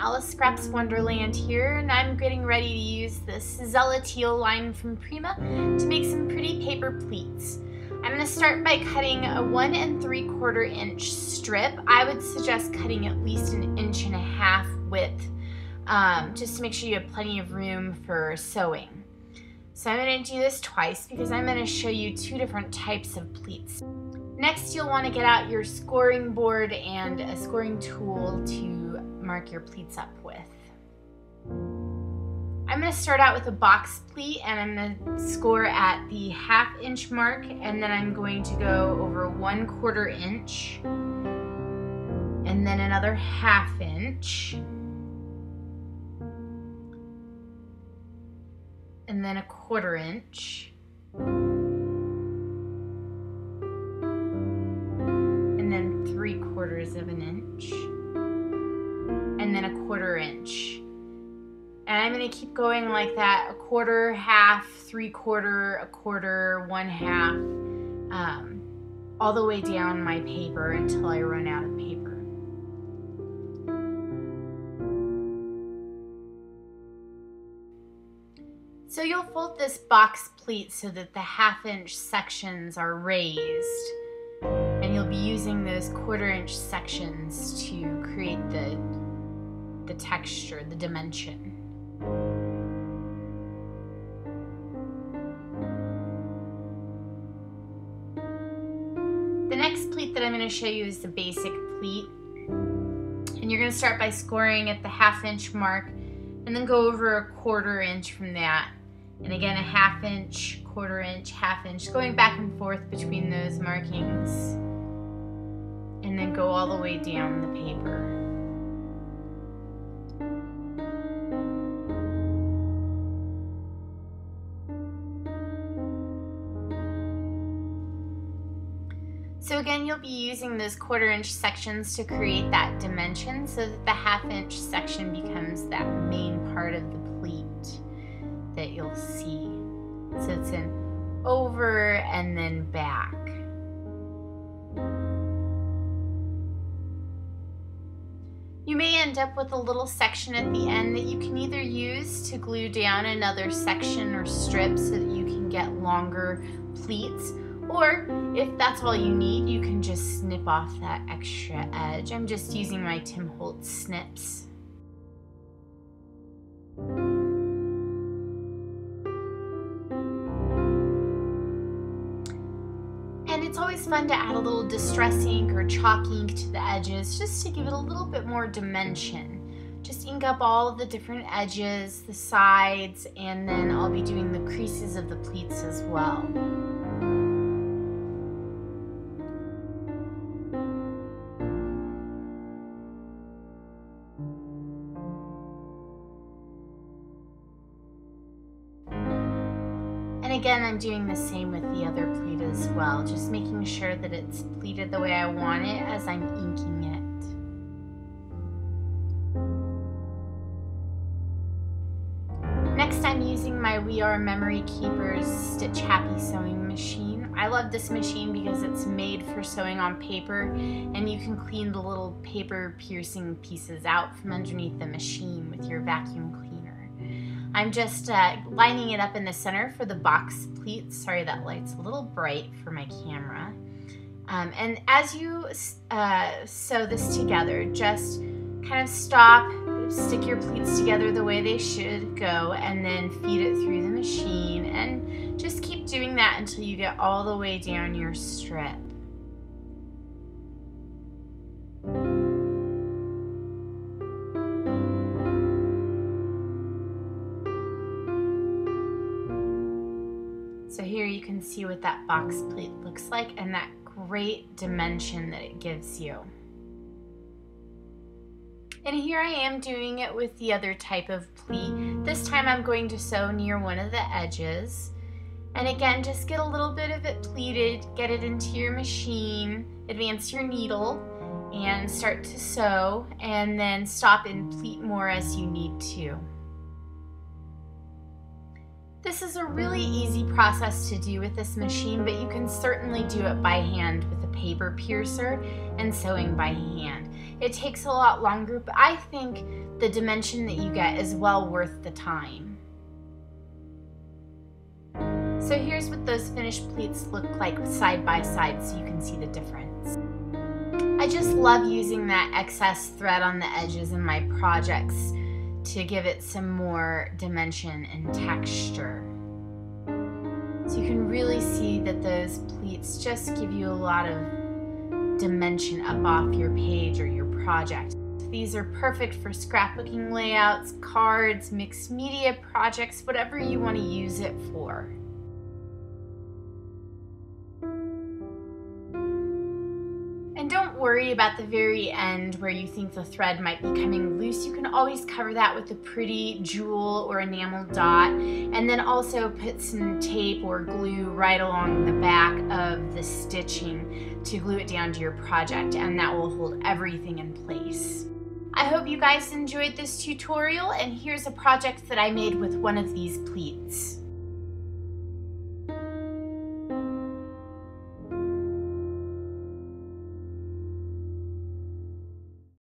Alice Scraps Wonderland here, and I'm getting ready to use this Zella Teal line from Prima to make some pretty paper pleats. I'm going to start by cutting a one and three quarter inch strip. I would suggest cutting at least an inch and a half width, um, just to make sure you have plenty of room for sewing. So I'm going to do this twice because I'm going to show you two different types of pleats. Next, you'll want to get out your scoring board and a scoring tool to mark your pleats up with. I'm going to start out with a box pleat and I'm going to score at the half inch mark and then I'm going to go over one quarter inch and then another half inch and then a quarter inch and then three quarters of an inch and then a quarter inch. And I'm going to keep going like that, a quarter, half, three quarter, a quarter, one half, um, all the way down my paper until I run out of paper. So you'll fold this box pleat so that the half inch sections are raised and you'll be using those quarter inch sections to create the, the texture, the dimension. The next pleat that I'm going to show you is the basic pleat. And you're going to start by scoring at the half inch mark and then go over a quarter inch from that. And again, a half inch, quarter inch, half inch, going back and forth between those markings and then go all the way down the paper. So again, you'll be using those quarter inch sections to create that dimension so that the half inch section becomes that main part of the pleat that you'll see. So it's an over and then back. You may end up with a little section at the end that you can either use to glue down another section or strip so that you can get longer pleats, or if that's all you need, you can just snip off that extra edge. I'm just using my Tim Holtz snips. And it's always fun to add a little distress ink or chalk ink to the edges just to give it a little bit more dimension. Just ink up all of the different edges, the sides, and then I'll be doing the creases of the pleats as well. Again, I'm doing the same with the other pleat as well, just making sure that it's pleated the way I want it as I'm inking it. Next, I'm using my We Are Memory Keepers Stitch Happy sewing machine. I love this machine because it's made for sewing on paper and you can clean the little paper piercing pieces out from underneath the machine with your vacuum cleaner. I'm just uh, lining it up in the center for the box pleats. Sorry, that light's a little bright for my camera. Um, and as you uh, sew this together, just kind of stop, stick your pleats together the way they should go, and then feed it through the machine. And just keep doing that until you get all the way down your strip. You can see what that box pleat looks like and that great dimension that it gives you. And here I am doing it with the other type of pleat. This time I'm going to sew near one of the edges. And again, just get a little bit of it pleated, get it into your machine, advance your needle, and start to sew, and then stop and pleat more as you need to. This is a really easy process to do with this machine, but you can certainly do it by hand with a paper piercer and sewing by hand. It takes a lot longer, but I think the dimension that you get is well worth the time. So here's what those finished pleats look like side by side so you can see the difference. I just love using that excess thread on the edges in my projects to give it some more dimension and texture. So you can really see that those pleats just give you a lot of dimension up off your page or your project. These are perfect for scrapbooking layouts, cards, mixed media projects, whatever you want to use it for. Worry about the very end where you think the thread might be coming loose, you can always cover that with a pretty jewel or enamel dot and then also put some tape or glue right along the back of the stitching to glue it down to your project and that will hold everything in place. I hope you guys enjoyed this tutorial and here's a project that I made with one of these pleats.